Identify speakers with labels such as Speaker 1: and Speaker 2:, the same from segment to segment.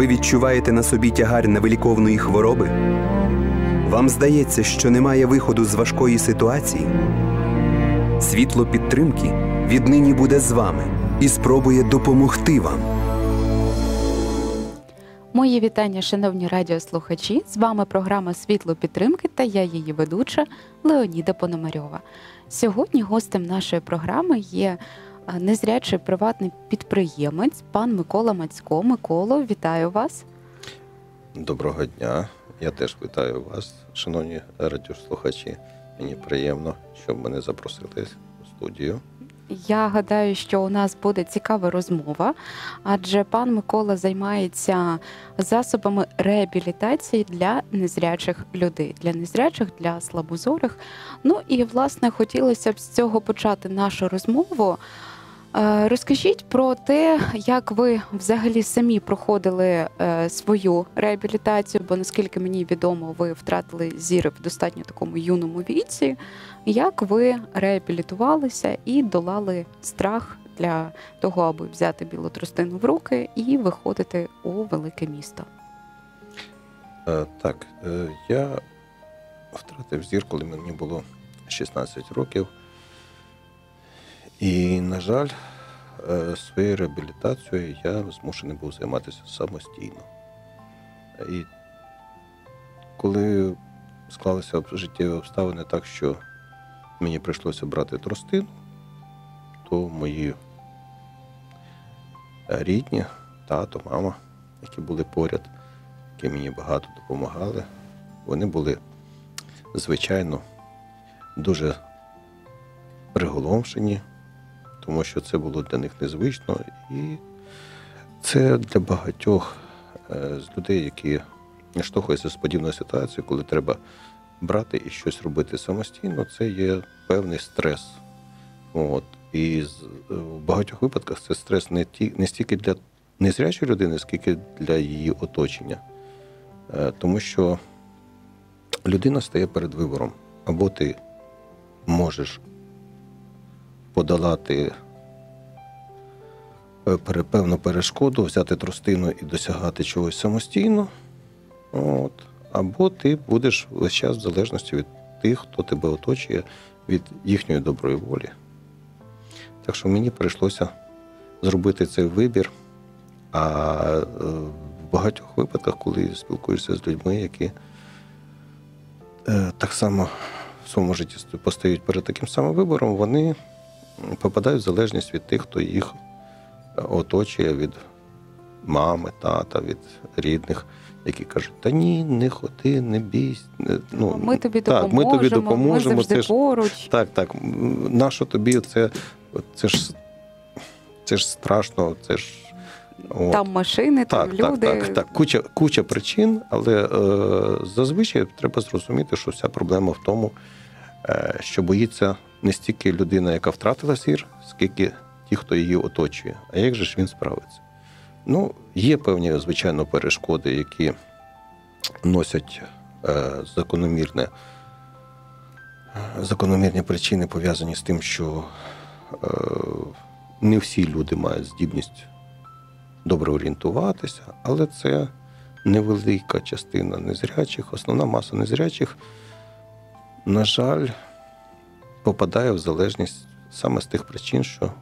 Speaker 1: Ви відчуваєте на собі тягар невиліковної хвороби? Вам здається, що немає виходу з важкої ситуації? Світло підтримки віднині буде з вами і спробує допомогти вам.
Speaker 2: Мої вітання, шановні радіослухачі. З вами програма Світло підтримки та я її ведуча Леоніда Пономарьова. Сьогодні гостем нашої програми є незрячий приватний підприємець, пан Микола Мацько. Миколо, вітаю вас.
Speaker 3: Доброго дня. Я теж вітаю вас, шановні радіослухачі. Мені приємно, що мене запросили в студію.
Speaker 2: Я гадаю, що у нас буде цікава розмова, адже пан Микола займається засобами реабілітації для незрячих людей, для незрячих, для слабозорих. Ну і власне хотілося б з цього почати нашу розмову. Е, Розкажіть про те, як ви взагалі самі проходили е, свою реабілітацію, бо наскільки мені відомо, ви втратили зір в достатньо такому юному віці. Як ви реабілітувалися і долали страх для того, аби взяти білу тростину в руки і виходити у велике місто?
Speaker 3: Е, Так, я втратив зір, коли мені було 16 років. І, на жаль, е, своєю реабілітацією я змушений був займатися самостійно. І коли склалися життєві обставини так, що мені прийшлося брати тростину, то мої рідні, тато, мама, які були поряд, які мені багато допомагали, вони були, звичайно, дуже приголомшені, тому що це було для них незвично. І це для багатьох е, з людей, які штовхуються з подібною ситуацією, коли треба брати і щось робити самостійно, це є певний стрес. От. І е, в багатьох випадках це стрес не, ті, не стільки для незрячої людини, скільки для її оточення. Е, Тому що людина стає перед вибором. Або ти можеш подолати е, певну перешкоду, взяти тростину і досягати чогось самостійно. От. Або ти будеш весь час в залежності від тих, хто тебе оточує, від їхньої доброї волі. Так що мені прийшлося зробити цей вибір. А е, в багатьох випадках, коли спілкуєшся з людьми, які е, так само в своєму житті постають перед таким самим вибором, вони попадають в залежність від тих, хто їх е, оточує, від мами, тата, від рідних, які кажуть: та ні, не ходи, не бійся. не- Ну,
Speaker 2: Ми тобі
Speaker 3: так,
Speaker 2: допоможемо,
Speaker 3: ми тобі допоможемо.
Speaker 2: ми завжди
Speaker 3: це ж,
Speaker 2: поруч.
Speaker 3: так, так. Нащо тобі це, це ж це ж страшно, це ж. от.
Speaker 2: Там машини, там
Speaker 3: Так,
Speaker 2: люди.
Speaker 3: так, так, так. Куча, куча причин, але е, зазвичай треба зрозуміти, що вся проблема в тому, що боїться не стільки людина, яка втратила зір, скільки ті, хто її оточує. А як же ж він справиться? Ну, є певні, звичайно, перешкоди, які носять е, закономірне, закономірні причини пов'язані з тим, що е, не всі люди мають здібність добре орієнтуватися, але це невелика частина незрячих, основна маса незрячих, на жаль, попадає в залежність саме з тих причин, що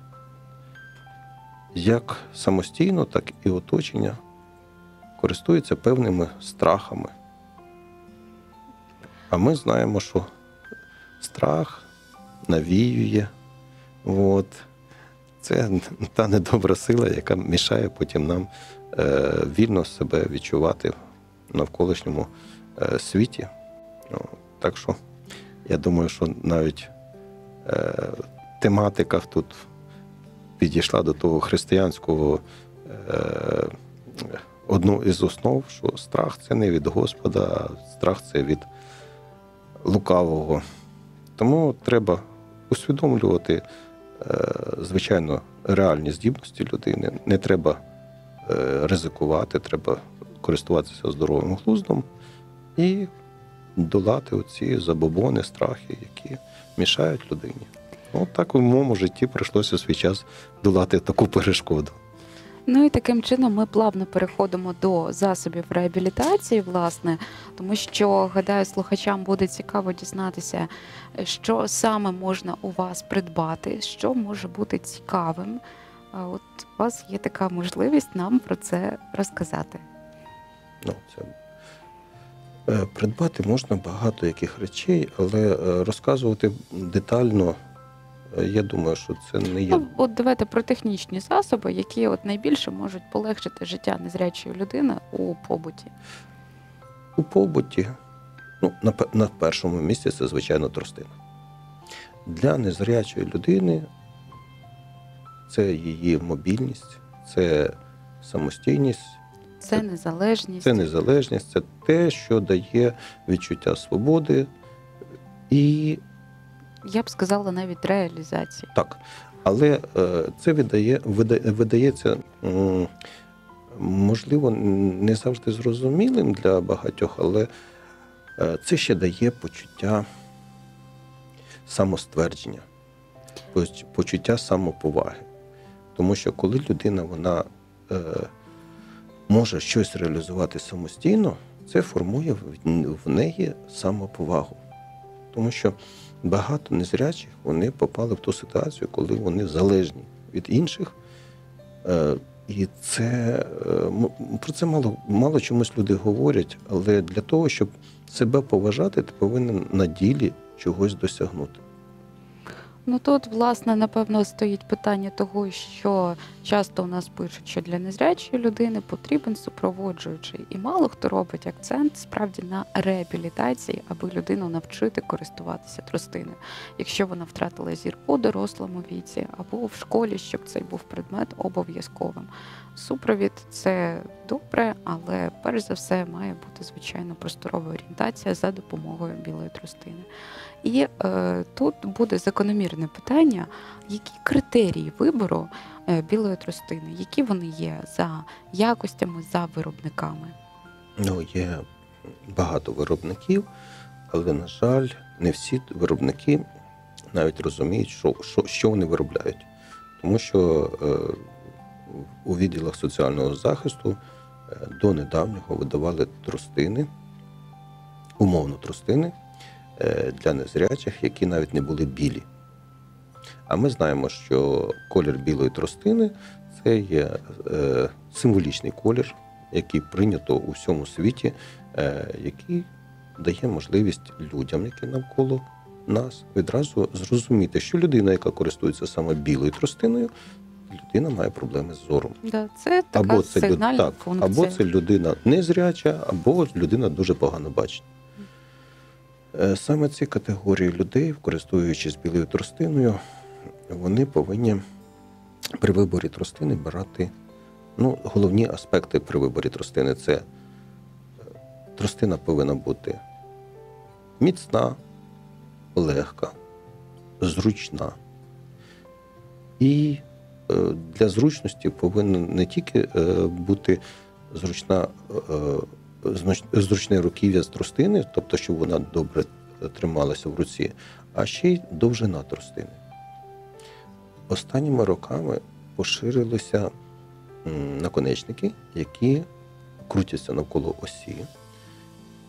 Speaker 3: як самостійно, так і оточення користуються певними страхами. А ми знаємо, що страх навіює. От. Це та недобра сила, яка мішає потім нам е, вільно себе відчувати в навколишньому е, світі. Так що я думаю, що навіть е, тематика тут підійшла до того християнського е, одну із основ, що страх це не від Господа, а страх це від лукавого. Тому треба усвідомлювати, е, звичайно, реальні здібності людини. Не треба е, ризикувати, треба користуватися здоровим глуздом і долати оці забобони, страхи, які мішають людині. От так у моєму житті прийшлося свій час долати таку перешкоду.
Speaker 2: Ну і таким чином ми плавно переходимо до засобів реабілітації, власне, тому що гадаю, слухачам буде цікаво дізнатися, що саме можна у вас придбати, що може бути цікавим. От у вас є така можливість нам про це розказати.
Speaker 3: Ну, це придбати можна багато яких речей, але е, розказувати детально, е, я думаю, що це не є.
Speaker 2: Ну, от давайте про технічні засоби, які от найбільше можуть полегшити життя незрячої людини у побуті.
Speaker 3: У побуті, ну, на, на першому місці це, звичайно, тростина. Для незрячої людини це її мобільність, це самостійність,
Speaker 2: Це незалежність.
Speaker 3: це незалежність, це те, що дає відчуття свободи і
Speaker 2: Я б сказала навіть реалізації.
Speaker 3: Так. Але е, це видає, вида- видається, можливо, не завжди зрозумілим для багатьох, але е, це ще дає почуття самоствердження, почуття самоповаги. Тому що коли людина вона е, може щось реалізувати самостійно, це формує в, неї самоповагу. Тому що багато незрячих вони попали в ту ситуацію, коли вони залежні від інших. Е, І це е, про це мало, мало чомусь люди говорять, але для того, щоб себе поважати, ти повинен на ділі чогось досягнути.
Speaker 2: Ну тут, власне, напевно, стоїть питання того, що часто у нас пишуть, що для незрячої людини потрібен супроводжуючий, і мало хто робить акцент справді на реабілітації, аби людину навчити користуватися тростиною, якщо вона втратила зір у дорослому віці або в школі, щоб цей був предмет обов'язковим. Супровід це добре, але перш за все має бути звичайно просторова орієнтація за допомогою білої тростини. І е, тут буде закономірне питання, які критерії вибору е, білої тростини, які вони є за якостями, за виробниками.
Speaker 3: Ну, є багато виробників, але, на жаль, не всі виробники навіть розуміють, що, що, що вони виробляють. Тому що е, у відділах соціального захисту е, до недавнього видавали тростини, умовно тростини для незрячих, які навіть не були білі. А ми знаємо, що колір білої тростини це є е, символічний колір, який прийнято у всьому світі, е, який дає можливість людям, які навколо нас, відразу зрозуміти, що людина, яка користується саме білою тростиною, людина має проблеми з зором.
Speaker 2: Да, це така
Speaker 3: Або це, люд... так,
Speaker 2: функція.
Speaker 3: або це людина незряча, або людина дуже погано бачить. Е, Саме ці категорії людей, користуючись білою тростиною, вони повинні при виборі тростини брати. Ну, головні аспекти при виборі тростини це е, тростина повинна бути міцна, легка, зручна. І е, для зручності повинна не тільки бути зручна, зручне руків'я з тростини, тобто, щоб вона добре трималася в руці, а ще й довжина тростини. Останніми роками поширилися наконечники, які крутяться навколо осі,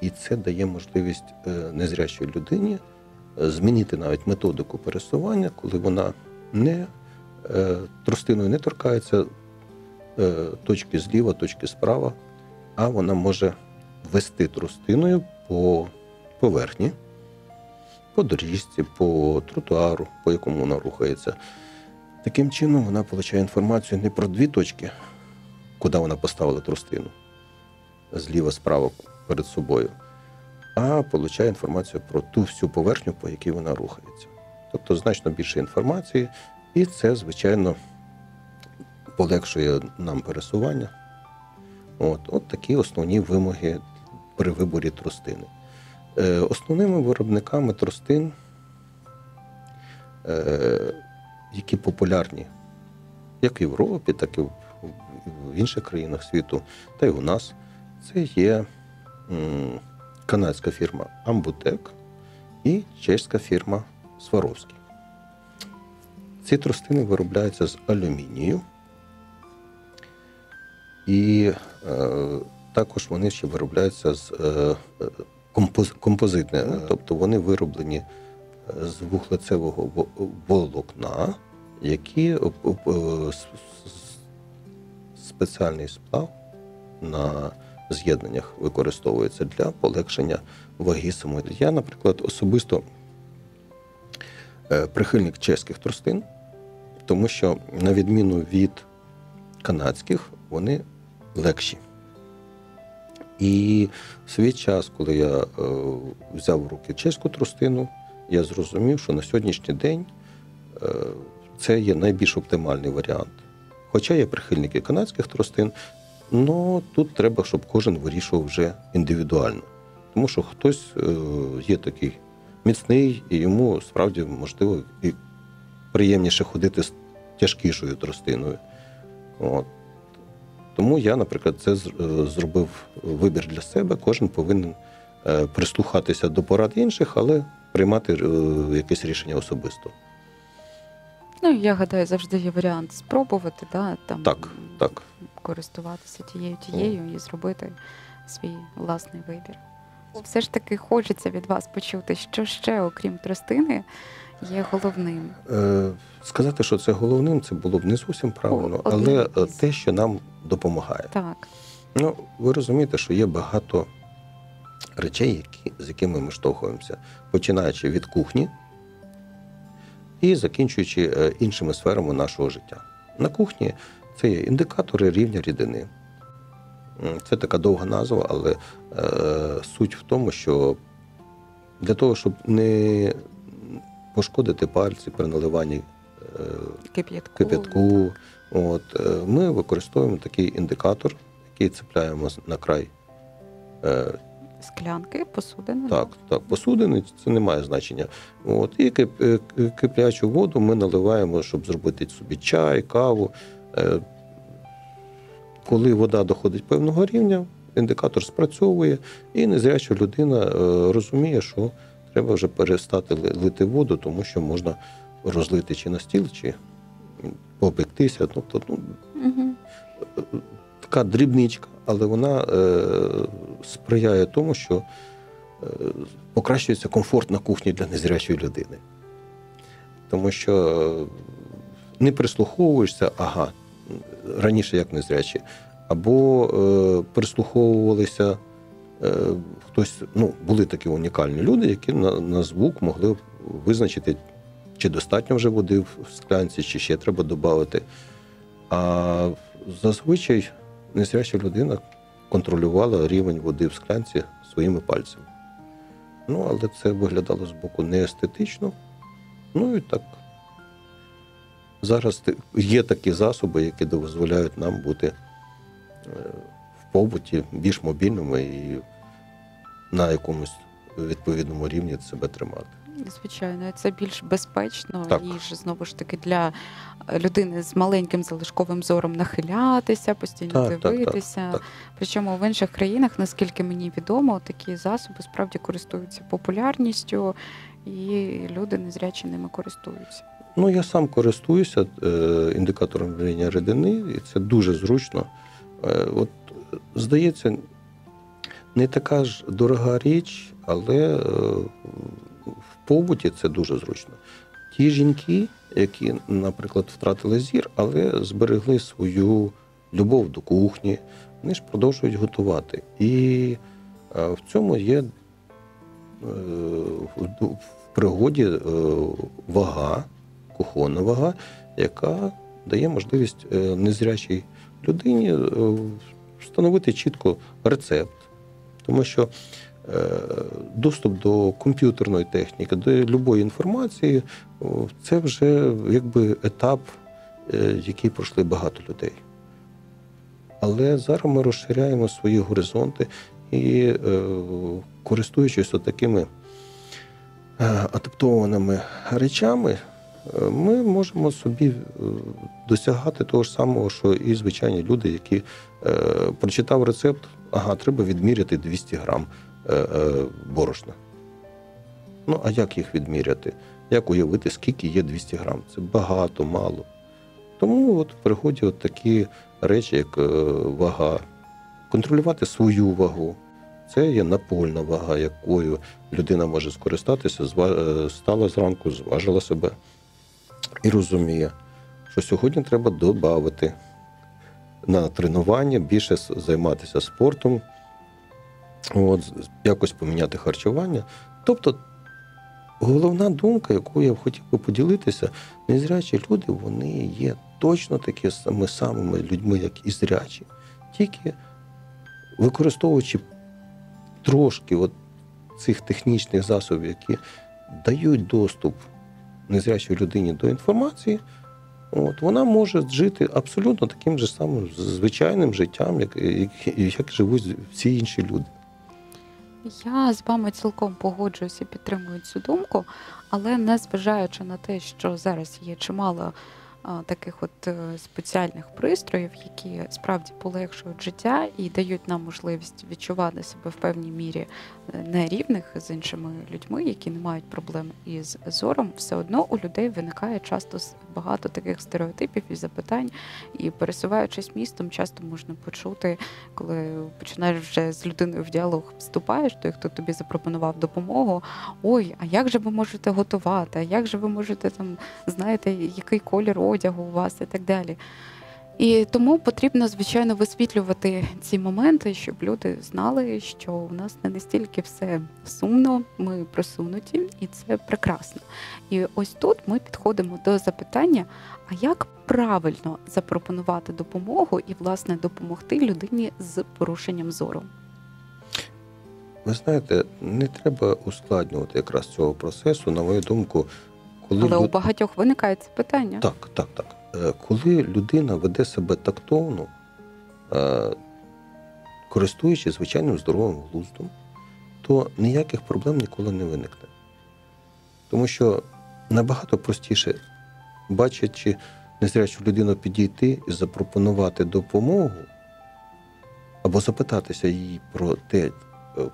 Speaker 3: і це дає можливість е, незрячій людині е, змінити навіть методику пересування, коли вона не е, тростиною не торкається точки зліва, точки справа, а вона може вести тростиною по поверхні, по доріжці, по тротуару, по якому вона рухається. Таким чином вона отримує інформацію не про дві точки, куди вона поставила тростину зліва, справа перед собою, а отримує інформацію про ту всю поверхню, по якій вона рухається. Тобто значно більше інформації, і це, звичайно, полегшує нам пересування. От, от такі основні вимоги при виборі тростини. Е, основними виробниками тростин, е, які популярні як в Європі, так і в, інших країнах світу, та й у нас, це є м, канадська фірма Амбутек і чеська фірма Сваровський. Ці тростини виробляються з алюмінію. І е, також вони ще виробляються з е, композ, композитне, тобто вони вироблені е, з вуглецевого волокна, які е, спеціальний сплав на з'єднаннях використовується для полегшення ваги самої. Я, наприклад, особисто прихильник чеських тростин, тому що, на відміну від канадських, вони легші. І в свій час, коли я е, взяв в руки чеську тростину, я зрозумів, що на сьогоднішній день е, це є найбільш оптимальний варіант. Хоча є прихильники канадських тростин, але тут треба, щоб кожен вирішував вже індивідуально. Тому що хтось е, є такий міцний, і йому справді можливо і приємніше ходити з тяжкішою тростиною. От. Тому я, наприклад, це е, зробив вибір для себе. Кожен повинен е, прислухатися до порад інших, але приймати е, якесь рішення особисто.
Speaker 2: Ну, я гадаю, завжди є варіант спробувати, да, там,
Speaker 3: Так, так.
Speaker 2: користуватися тією тією і зробити свій власний вибір. Все ж таки хочеться від вас почути, що ще, окрім тростини, є головним.
Speaker 3: Сказати, що це головним, це було б не зовсім правильно,
Speaker 2: одним
Speaker 3: але те, що нам допомагає.
Speaker 2: Так,
Speaker 3: Ну, ви розумієте, що є багато речей, які, з якими ми штовхуємося, починаючи від кухні і закінчуючи е, іншими сферами нашого життя. На кухні це є індикатори рівня рідини. Це така довга назва, але е, суть в тому, що для того, щоб не пошкодити пальці при наливанні е,
Speaker 2: кип'ятку.
Speaker 3: От, е, ми використовуємо такий індикатор, який цепляємо на край. Е,
Speaker 2: Склянки, посудини.
Speaker 3: так, так, посудини, це не має значення. От, і е, киплячу воду ми наливаємо, щоб зробити собі чай, каву. Коли вода доходить певного рівня, індикатор спрацьовує, і незряча людина розуміє, що треба вже перестати лити воду, тому що можна розлити чи на стіл, чи попектися. Тобто, ну,
Speaker 2: Угу.
Speaker 3: така дрібничка, але вона е, сприяє тому, що е, покращується комфорт на кухні для незрячої людини. Тому що е, не прислуховуєшся, ага, раніше як незрячі, або е, прислуховувалися. Е, хтось, ну, були такі унікальні люди, які на, на звук могли визначити, чи достатньо вже води в склянці, чи ще треба додати. А зазвичай незряча людина контролювала рівень води в склянці своїми пальцями. Ну, але це виглядало з боку не естетично. Ну і так. Зараз є такі засоби, які дозволяють нам бути е, в побуті більш мобільними і на якомусь відповідному рівні себе тримати.
Speaker 2: Звичайно, це більш безпечно,
Speaker 3: Так.
Speaker 2: ніж знову ж таки для людини з маленьким залишковим зором нахилятися, постійно
Speaker 3: Так, так, так,
Speaker 2: дивитися.
Speaker 3: так.
Speaker 2: Причому в інших країнах, наскільки мені відомо, такі засоби справді користуються популярністю, і люди незрячі ними користуються.
Speaker 3: Ну, я сам користуюся е, індикатором рівня рідини, і це дуже зручно. Е, от, здається, не така ж дорога річ, але е, в побуті це дуже зручно. Ті жінки, які, наприклад, втратили зір, але зберегли свою любов до кухні, вони ж продовжують готувати. І е, в цьому є е, в- пригоді вага, кухонна вага, яка дає можливість незрячій людині встановити чітко рецепт. Тому що доступ до комп'ютерної техніки, до любої інформації це вже якби етап, е, який пройшли багато людей. Але зараз ми розширяємо свої горизонти і, е, користуючись такими адаптованими речами, е, ми можемо собі е, досягати того ж самого, що і звичайні люди, які е, прочитав рецепт, ага, треба відміряти 200 грам е, е, борошна. Ну, а як їх відміряти? Як уявити, скільки є 200 грам? Це багато, мало. Тому от в пригоді от такі речі, як е, вага, контролювати свою вагу. Це є напольна вага, якою людина може скористатися, е, стала зранку, зважила себе і розуміє, що сьогодні треба додати на тренування, більше займатися спортом, от, якось поміняти харчування. Тобто, головна думка, яку я б хотів би поділитися, незрячі люди вони є точно такі саме самими людьми, як і зрячі. Тільки використовуючи трошки от цих технічних засобів, які дають доступ незрячій людині до інформації, от, вона може жити абсолютно таким же самим звичайним життям, як, як, як живуть всі інші люди.
Speaker 2: Я з вами цілком погоджуюся і підтримую цю думку, але не зважаючи на те, що зараз є чимало а, таких от е, спеціальних пристроїв, які справді полегшують життя і дають нам можливість відчувати себе в певній мірі е, на рівних з іншими людьми, які не мають проблем із зором, все одно у людей виникає часто багато таких стереотипів і запитань. І пересуваючись містом, часто можна почути, коли починаєш вже з людиною в діалог вступаєш, той, хто тобі запропонував допомогу. Ой, а як же ви можете готувати? А як же ви можете там знаєте, який колір одягу у вас і так далі. І тому потрібно, звичайно, висвітлювати ці моменти, щоб люди знали, що у нас не настільки все сумно, ми просунуті, і це прекрасно. І ось тут ми підходимо до запитання: а як правильно запропонувати допомогу і, власне, допомогти людині з порушенням зору?
Speaker 3: Ви знаєте, не треба ускладнювати якраз цього процесу, на мою думку, коли
Speaker 2: Але у багатьох виникає це питання.
Speaker 3: Так, так, так. Е, Коли людина веде себе тактовно, е, користуючись звичайним здоровим глуздом, то ніяких проблем ніколи не виникне. Тому що набагато простіше, бачачи незрячу людину підійти і запропонувати допомогу, або запитатися її про те, е,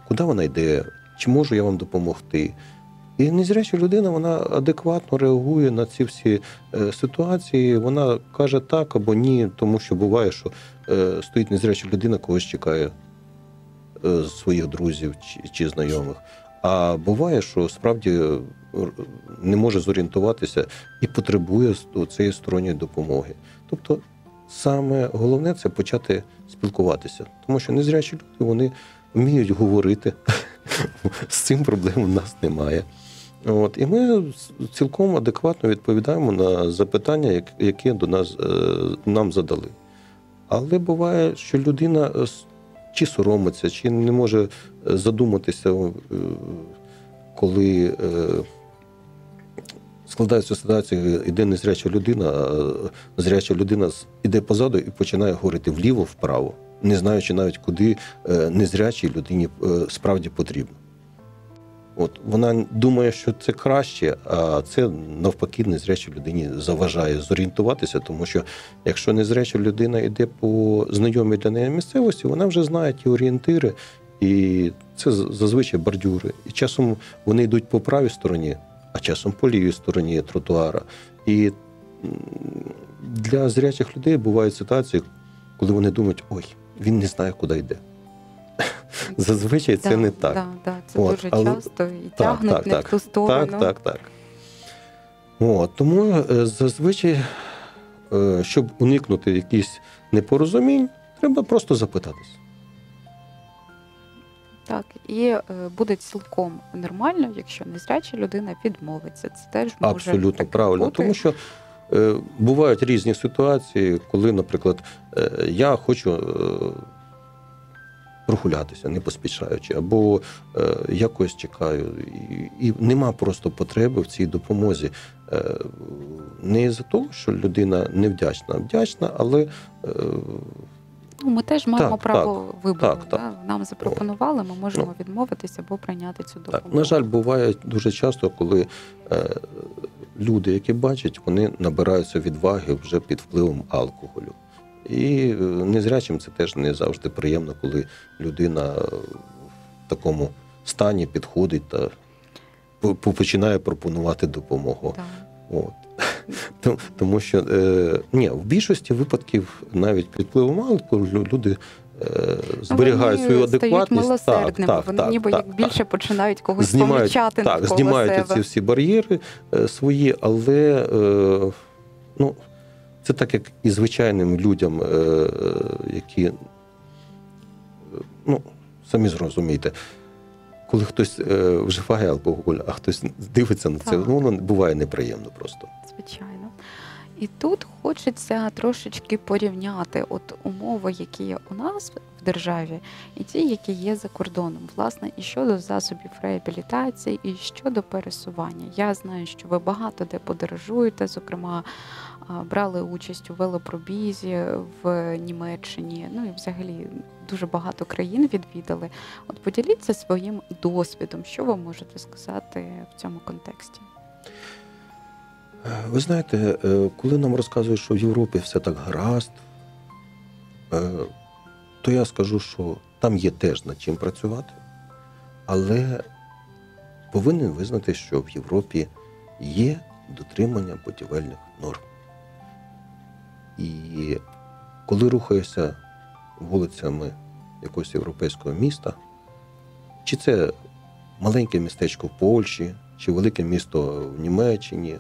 Speaker 3: куди вона йде, чи можу я вам допомогти. І незряча людина вона адекватно реагує на ці всі е, ситуації. Вона каже так або ні, тому що буває, що е, стоїть незряча людина, когось чекає е, своїх друзів чи, знайомих. А буває, що справді не може зорієнтуватися і потребує цієї сторонньої допомоги. Тобто, саме головне це почати спілкуватися, тому що незрячі люди вони вміють говорити. З цим проблем у нас немає. От, і ми цілком адекватно відповідаємо на запитання, як- які до нас е, нам задали. Але буває, що людина е, чи соромиться, чи не може е, задуматися, коли складається ситуація, іде незряча людина, зряча людина іде позаду і починає говорити вліво-вправо, не знаючи навіть, куди е, незрячій людині е, справді потрібно. От вона думає, що це краще, а це навпаки незрячій людині заважає зорієнтуватися, тому що якщо незряча людина йде по знайомій для неї місцевості, вона вже знає ті орієнтири, і це зазвичай бордюри. І часом вони йдуть по правій стороні, а часом по лівій стороні тротуара. І для зрячих людей бувають ситуації, коли вони думають, ой, він не знає, куди йде. Зазвичай це не так.
Speaker 2: Да, да, це
Speaker 3: От,
Speaker 2: дуже
Speaker 3: але-
Speaker 2: часто і тягнуть
Speaker 3: так,
Speaker 2: не
Speaker 3: так.
Speaker 2: в ту сторону.
Speaker 3: Так, так, так. От, тому е, зазвичай, е, щоб уникнути якихось непорозумінь, треба просто запитатись.
Speaker 2: Так, і е, буде цілком нормально, якщо незряча людина відмовиться. Це теж може
Speaker 3: Абсолютно правильно.
Speaker 2: бути.
Speaker 3: Тому що бувають різні ситуації, коли, наприклад, е, я хочу е, прогулятися, не поспішаючи, або е, якось чекаю. І, нема просто потреби в цій допомозі. Е, не за того, що людина невдячна, вдячна, але е,
Speaker 2: Ну, ми теж маємо
Speaker 3: Так,
Speaker 2: право вибору.
Speaker 3: так,
Speaker 2: да?
Speaker 3: так.
Speaker 2: Нам запропонували, ми можемо
Speaker 3: Ну.
Speaker 2: відмовитися або прийняти цю допомогу.
Speaker 3: Так, на жаль, буває дуже часто, коли е, люди, які бачать, вони набираються відваги вже під впливом алкоголю. І е, незрячим це теж не завжди приємно, коли людина в такому стані підходить та по- по- починає пропонувати допомогу.
Speaker 2: Так.
Speaker 3: От. Тому- що е, ні, в більшості випадків навіть під впливом алкоголю люди е, зберігають
Speaker 2: вони
Speaker 3: свою
Speaker 2: стають
Speaker 3: адекватність.
Speaker 2: милосердними, вони ніби як
Speaker 3: так.
Speaker 2: більше починають когось
Speaker 3: знімають,
Speaker 2: помічати
Speaker 3: так, знімають
Speaker 2: себе.
Speaker 3: ці всі бар'єри е, свої, але е, ну, це так, як і звичайним людям, е, е, які, е, ну, самі зрозумієте, коли хтось е, вживає алкоголь, а хтось дивиться на це,
Speaker 2: Так.
Speaker 3: ну, воно буває неприємно просто.
Speaker 2: Звичайно. І тут хочеться трошечки порівняти от умови, які є у нас в державі, і ті, які є за кордоном, власне, і щодо засобів реабілітації, і щодо пересування. Я знаю, що ви багато де подорожуєте, зокрема, брали участь у велопробізі в Німеччині. Ну і взагалі дуже багато країн відвідали. От поділіться своїм досвідом, що ви можете сказати в цьому контексті.
Speaker 3: Ви знаєте, е, коли нам розказують, що в Європі все так гаразд, е, то я скажу, що там є теж над чим працювати, але повинен визнати, що в Європі є дотримання будівельних норм. І коли рухаєшся вулицями якогось європейського міста, чи це маленьке містечко в Польщі, чи велике місто в Німеччині,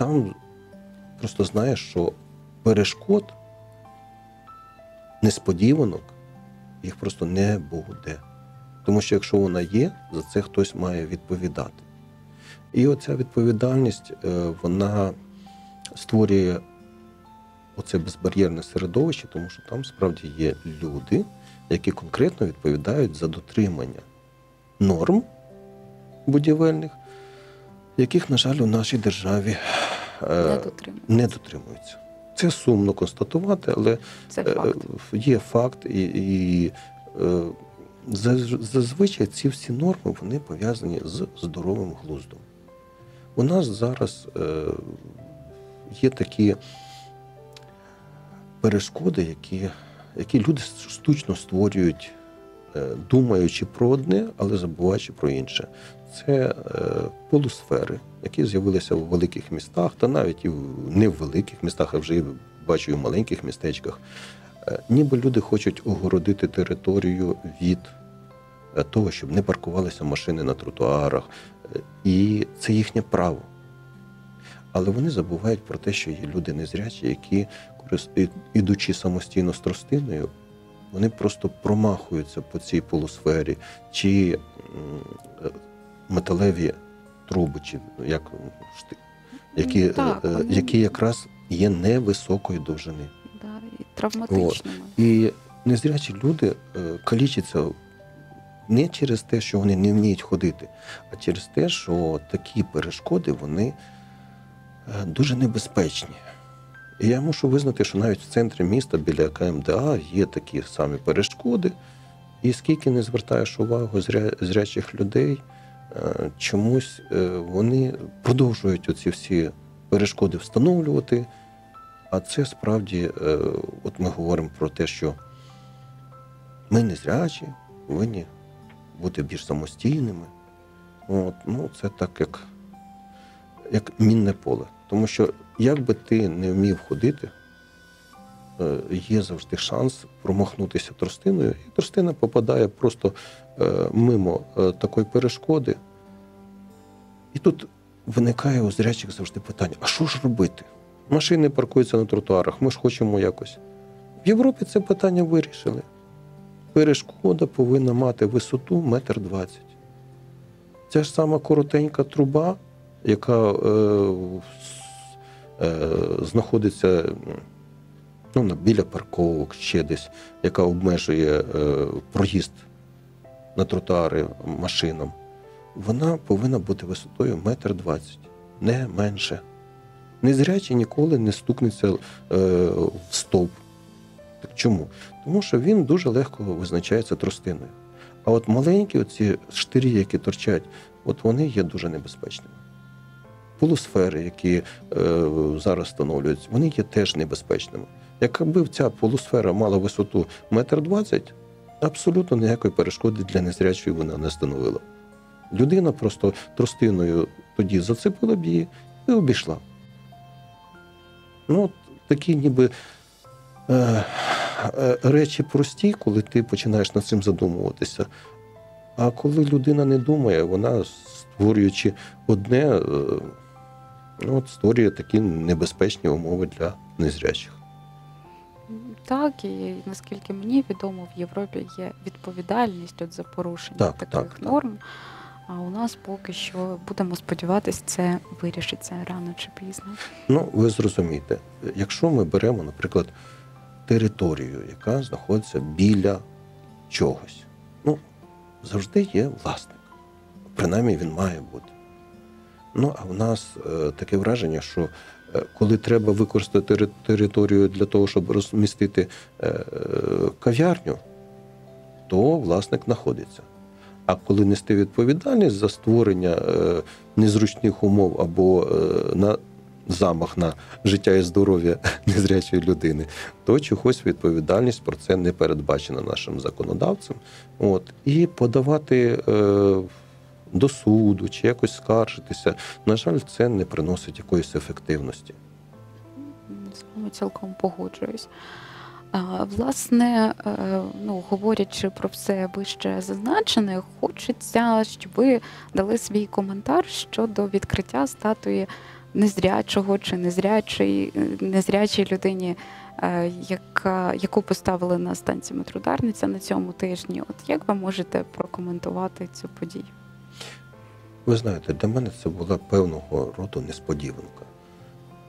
Speaker 3: там просто знаєш, що перешкод несподіванок їх просто не буде. Тому що якщо вона є, за це хтось має відповідати. І оця відповідальність, е, вона створює оце безбар'єрне середовище, тому що там справді є люди, які конкретно відповідають за дотримання норм будівельних, яких, на жаль, у нашій державі
Speaker 2: Не дотримуються.
Speaker 3: не дотримуються. Це сумно констатувати, але
Speaker 2: Це
Speaker 3: е,
Speaker 2: факт.
Speaker 3: є факт, і, і е, зазвичай ці всі норми вони пов'язані з здоровим глуздом. У нас зараз е, є такі перешкоди, які, які люди штучно створюють, е, думаючи про одне, але забуваючи про інше. Це е, полусфери, які з'явилися в великих містах, та навіть і не в великих містах, а вже і бачу і в маленьких містечках. Е, Ніби люди хочуть огородити територію від е, того, щоб не паркувалися машини на тротуарах. Е, І це їхнє право. Але вони забувають про те, що є люди незрячі, які, ідучи самостійно з тростиною, вони просто промахуються по цій полусфері, чи е, металеві труби, чи як шти- які,
Speaker 2: Ну, так,
Speaker 3: е, е,
Speaker 2: вони-
Speaker 3: які якраз є невисокої довжини.
Speaker 2: Да, і травматичними.
Speaker 3: І незрячі люди е, калічаться не через те, що вони не вміють ходити, а через те, що такі перешкоди вони е, дуже небезпечні. І я мушу визнати, що навіть в центрі міста біля КМДА є такі самі перешкоди. І скільки не звертаєш увагу зря, зрячих людей, е, чомусь е, вони продовжують оці всі перешкоди встановлювати. А це справді, е, от ми говоримо про те, що ми незрячі, повинні бути більш самостійними. От, ну, це так, як, як мінне поле. Тому що як би ти не вмів ходити, е, є завжди шанс промахнутися тростиною, і тростина попадає просто е, мимо е, такої перешкоди. І тут виникає у зрячих завжди питання: а що ж робити? Машини паркуються на тротуарах, ми ж хочемо якось. В Європі це питання вирішили. Перешкода повинна мати висоту метр двадцять. Ця ж сама коротенька труба, яка е, знаходиться ну, біля парковок, ще десь, яка обмежує е, проїзд на тротуари машинам, вона повинна бути висотою метр двадцять, не менше. Незрячий ніколи не стукнеться е, в стовп. Так чому? Тому що він дуже легко визначається тростиною. А от маленькі оці штирі, які торчать, от вони є дуже небезпечними. Полусфери, які е, зараз встановлюються, вони є теж небезпечними. Якби ця полусфера мала висоту метр двадцять, абсолютно ніякої перешкоди для незрячої вона не становила. Людина просто тростиною тоді зацепила б її і обійшла. Ну, такі ніби е, е, речі прості, коли ти починаєш над цим задумуватися. А коли людина не думає, вона створюючи одне, е, от створює такі небезпечні умови для незрячих.
Speaker 2: Так, і наскільки мені відомо, в Європі є відповідальність от за порушення
Speaker 3: Так,
Speaker 2: таких
Speaker 3: так, так.
Speaker 2: норм. А у нас поки що будемо сподіватися, це вирішиться рано чи пізно.
Speaker 3: Ну, ви зрозумієте, якщо ми беремо, наприклад, територію, яка знаходиться біля чогось, ну, завжди є власник. Принаймні він має бути. Ну, а в нас е, таке враження, що е, коли треба використати територію для того, щоб розмістити е, кав'ярню, то власник знаходиться. А коли нести відповідальність за створення незручних умов або на замах на життя і здоров'я незрячої людини, то чогось відповідальність про це не передбачена нашим законодавцем. От і подавати до суду чи якось скаржитися, на жаль, це не приносить якоїсь ефективності.
Speaker 2: З вами цілком погоджуюсь. Власне, е, ну, говорячи про все вище зазначене, хочеться, щоб ви дали свій коментар щодо відкриття статуї незрячого чи незрячої, е, незрячій людині, е, яка, яку поставили на станції метродарниця на цьому тижні. От як ви можете прокоментувати цю подію?
Speaker 3: Ви знаєте, для мене це була певного роду несподіванка.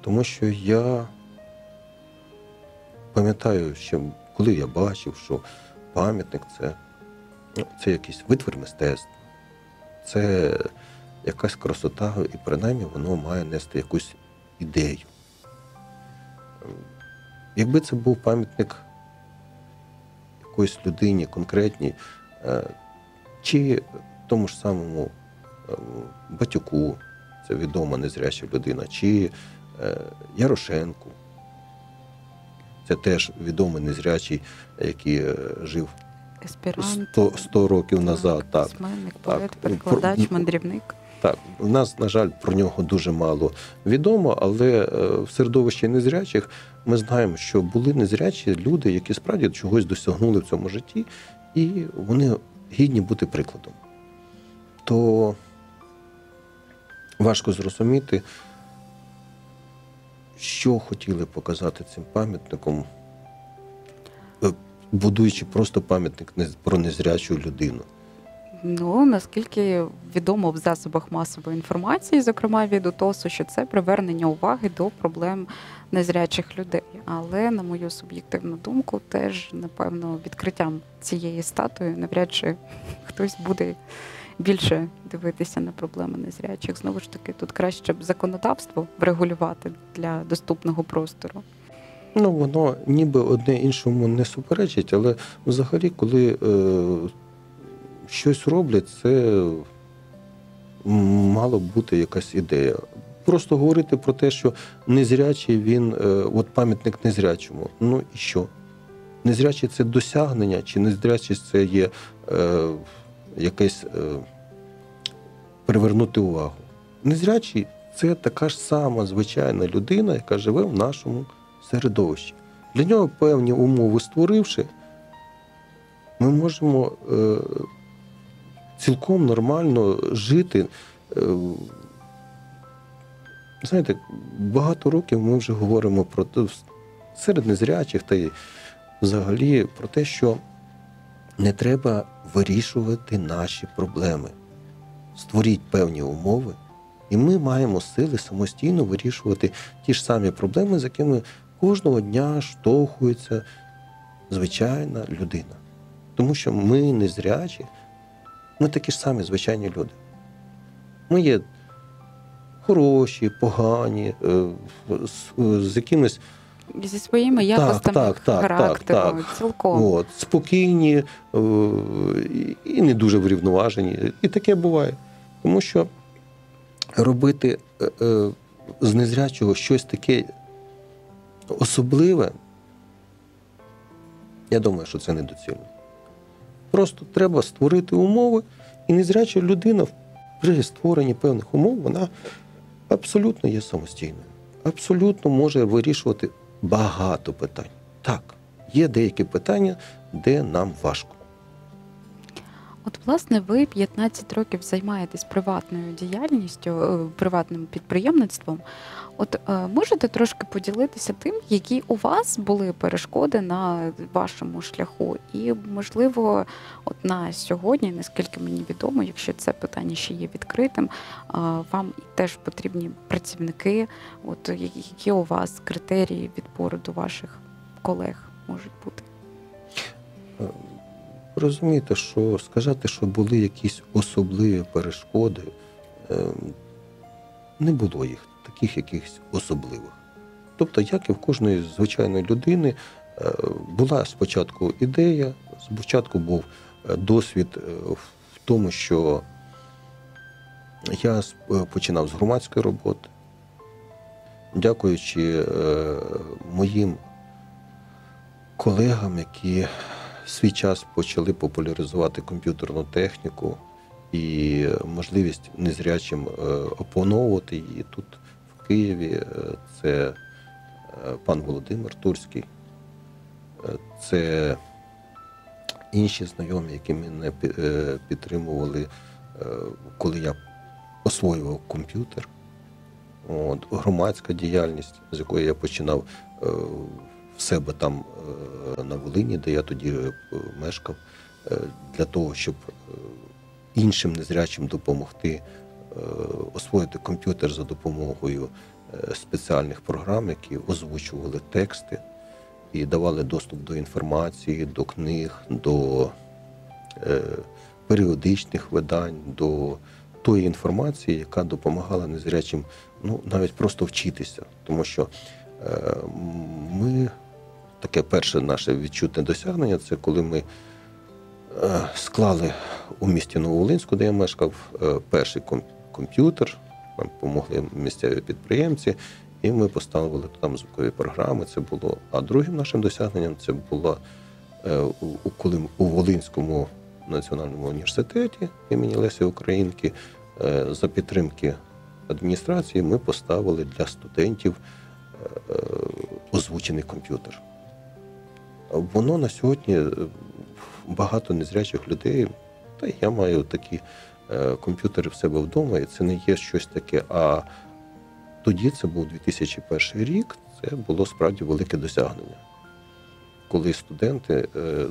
Speaker 3: Тому що я пам'ятаю, ще коли я бачив, що пам'ятник це, ну, це якийсь витвір мистецтва, це якась красота, і принаймні воно має нести якусь ідею. Якби це був пам'ятник якоїсь людині конкретній, е, чи тому ж самому Батюку, це відома незряча людина, чи е, Ярошенку. Це теж відомий незрячий, який е, жив
Speaker 2: Еспірант,
Speaker 3: 100, 100 років назад. Так,
Speaker 2: письменник,
Speaker 3: так.
Speaker 2: поет,
Speaker 3: Ну,
Speaker 2: перекладач,
Speaker 3: про-
Speaker 2: мандрівник.
Speaker 3: так. У нас, на жаль, про нього дуже мало відомо, але е, в середовищі незрячих ми знаємо, що були незрячі люди, які справді чогось досягнули в цьому житті, і вони гідні бути прикладом. То важко зрозуміти, що хотіли показати цим пам'ятником, е, будуючи просто пам'ятник про незрячу людину.
Speaker 2: Ну наскільки відомо в засобах масової інформації, зокрема від УТОСу, що це привернення уваги до проблем незрячих людей. Але на мою суб'єктивну думку, теж напевно відкриттям цієї статуї навряд чи хтось буде більше дивитися на проблеми незрячих. Знову ж таки, тут краще б законодавство врегулювати для доступного простору.
Speaker 3: Ну, воно ніби одне іншому не суперечить, але взагалі, коли е, щось роблять, це м, мало б бути якась ідея. Просто говорити про те, що незрячий він, е, от пам'ятник незрячому. Ну і що? Незрячий це досягнення, чи незрячість це є е, якесь е, привернути увагу. Незрячий це така ж сама звичайна людина, яка живе в нашому середовищі. Для нього певні умови створивши, ми можемо е, цілком нормально жити. Е, знаєте, багато років ми вже говоримо про серед незрячих та й взагалі про те, що не треба вирішувати наші проблеми. Створіть певні умови, і ми маємо сили самостійно вирішувати ті ж самі проблеми, з якими кожного дня штовхується звичайна людина. Тому що ми незрячі, ми такі ж самі звичайні люди. Ми є хороші, погані, е, з, з якимись
Speaker 2: Зі своїми якостями
Speaker 3: так, так,
Speaker 2: характеру,
Speaker 3: так, так.
Speaker 2: цілком.
Speaker 3: От, спокійні е, і- не дуже врівноважені. І таке буває. Тому що робити е, е, з незрячого щось таке особливе, я думаю, що це недоцільно. Просто треба створити умови, і незряча людина при створенні певних умов вона абсолютно є самостійною. абсолютно може вирішувати багато питань. Так, є деякі питання, де нам важко.
Speaker 2: От, власне, ви 15 років займаєтесь приватною діяльністю, е, приватним підприємництвом. От е, можете трошки поділитися тим, які у вас були перешкоди на вашому шляху, і можливо, от на сьогодні, наскільки мені відомо, якщо це питання ще є відкритим, е, вам теж потрібні працівники. От які у вас критерії відбору до ваших колег можуть бути?
Speaker 3: Розумієте, що сказати, що були якісь особливі перешкоди, е, не було їх, таких якихось особливих. Тобто, як і в кожної звичайної людини, е, була спочатку ідея, спочатку був е, досвід е, в тому, що я починав з громадської роботи, дякуючи моїм колегам, які свій час почали популяризувати комп'ютерну техніку і можливість незрячим е, опановувати її тут, в Києві. Е, Це е, пан Володимир Турський, це інші знайомі, які мене підтримували, коли я освоював комп'ютер. От, громадська діяльність, з якої я починав себе там е, на Волині, де я тоді е, мешкав, е, для того, щоб іншим незрячим допомогти освоїти комп'ютер за допомогою спеціальних програм, які озвучували тексти і давали доступ до інформації, до книг, до періодичних видань, до тої інформації, яка допомагала незрячим ну, навіть просто вчитися. Тому що ми таке перше наше відчутне досягнення це коли ми е, склали у місті Нововолинську, де я мешкав, е, перший комп'ютер. Нам допомогли місцеві підприємці, і ми поставили там звукові програми. Це було. А другим нашим досягненням це було е, коли у Волинському національному університеті імені Лесі Українки за підтримки адміністрації ми поставили для студентів озвучений комп'ютер. Воно на сьогодні е, багато незрячих людей, та я маю такі е, комп'ютери в себе вдома, і це не є щось таке. А тоді це був 2001 рік, це було справді велике досягнення, коли студенти е,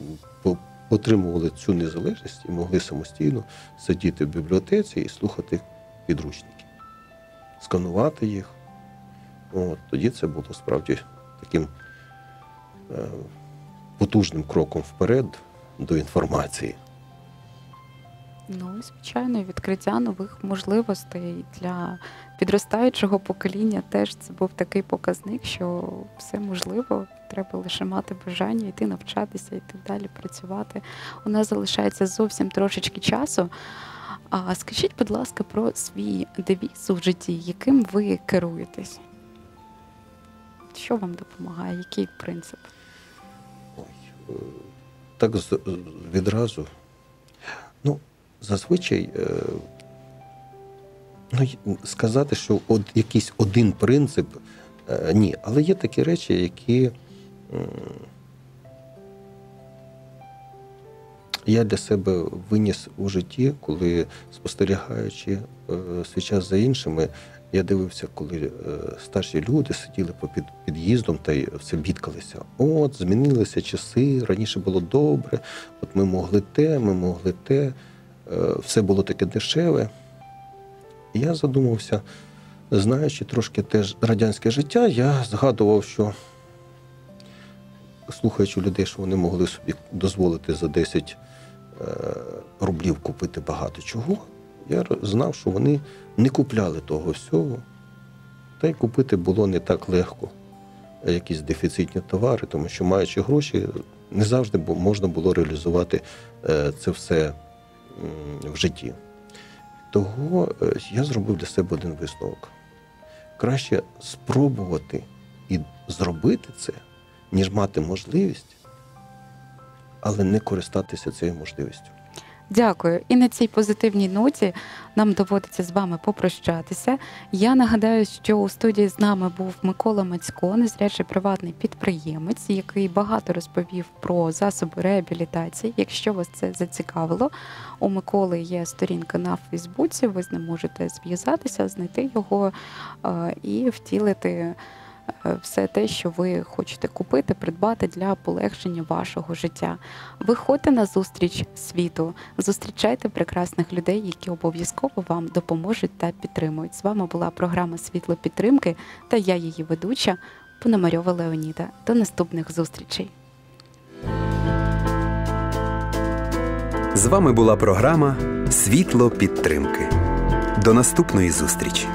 Speaker 3: отримували цю незалежність і могли самостійно сидіти в бібліотеці і слухати підручники, сканувати їх. От, тоді це було справді таким потужним кроком вперед до інформації.
Speaker 2: Ну, звичайно, відкриття нових можливостей для підростаючого покоління теж це був такий показник, що все можливо, треба лише мати бажання йти навчатися, йти далі працювати. У нас залишається зовсім трошечки часу. А скажіть, будь ласка, про свій девіз у житті, яким ви керуєтесь? Що вам допомагає? Який принцип?
Speaker 3: Так відразу. Ну, зазвичай е, ну, сказати, що от якийсь один принцип е, ні. Але є такі речі, які я для себе виніс у житті, коли спостерігаючи е, свій час за іншими, я дивився, коли е, старші люди сиділи по під, під'їздом та й все бідкалися. От, змінилися часи, раніше було добре, от ми могли те, ми могли те, е, все було таке дешеве. Я задумався, знаючи трошки теж радянське життя, я згадував, що слухаючи людей, що вони могли собі дозволити за 10 е, рублів купити багато чого, я знав, що вони не купляли того всього. Та й купити було не так легко якісь дефіцитні товари, тому що маючи гроші, не завжди можна було реалізувати е, це все в житті. Того е, я зробив для себе один висновок. Краще спробувати і зробити це, ніж мати можливість, але не користатися цією можливістю.
Speaker 2: Дякую. І на цій позитивній ноті нам доводиться з вами попрощатися. Я нагадаю, що у студії з нами був Микола Мацько, незрячий приватний підприємець, який багато розповів про засоби реабілітації. Якщо вас це зацікавило, у Миколи є сторінка на Фейсбуці. Ви з ним можете зв'язатися, знайти його е, і втілити. Е, Все те, що ви хочете купити, придбати для полегшення вашого життя. Виходьте на зустріч світу, зустрічайте прекрасних людей, які обов'язково вам допоможуть та підтримують. З вами була програма Світло підтримки та я її ведуча Пономарьова Леоніда. До наступних зустрічей.
Speaker 1: З вами була програма Світло підтримки. До наступної зустрічі!